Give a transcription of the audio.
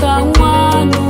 ficar um ano.